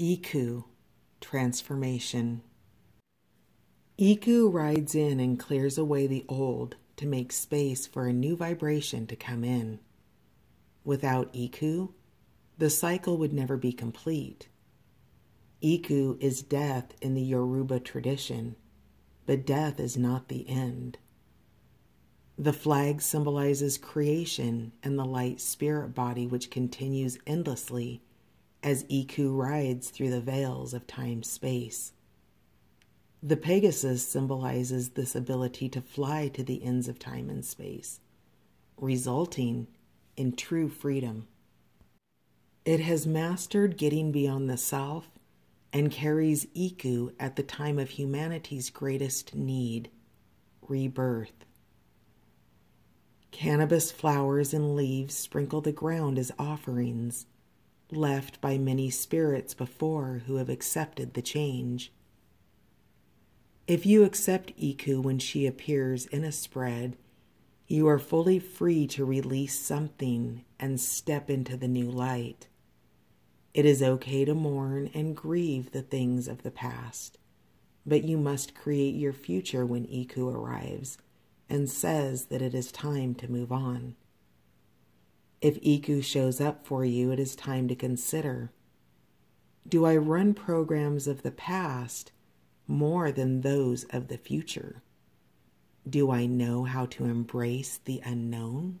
Iku Transformation Iku rides in and clears away the old to make space for a new vibration to come in. Without Iku, the cycle would never be complete. Iku is death in the Yoruba tradition, but death is not the end. The flag symbolizes creation and the light spirit body which continues endlessly as Iku rides through the veils of time space. The Pegasus symbolizes this ability to fly to the ends of time and space, resulting in true freedom. It has mastered getting beyond the self and carries Iku at the time of humanity's greatest need rebirth. Cannabis flowers and leaves sprinkle the ground as offerings left by many spirits before who have accepted the change. If you accept Iku when she appears in a spread, you are fully free to release something and step into the new light. It is okay to mourn and grieve the things of the past, but you must create your future when Iku arrives and says that it is time to move on. If Iku shows up for you, it is time to consider Do I run programs of the past more than those of the future? Do I know how to embrace the unknown?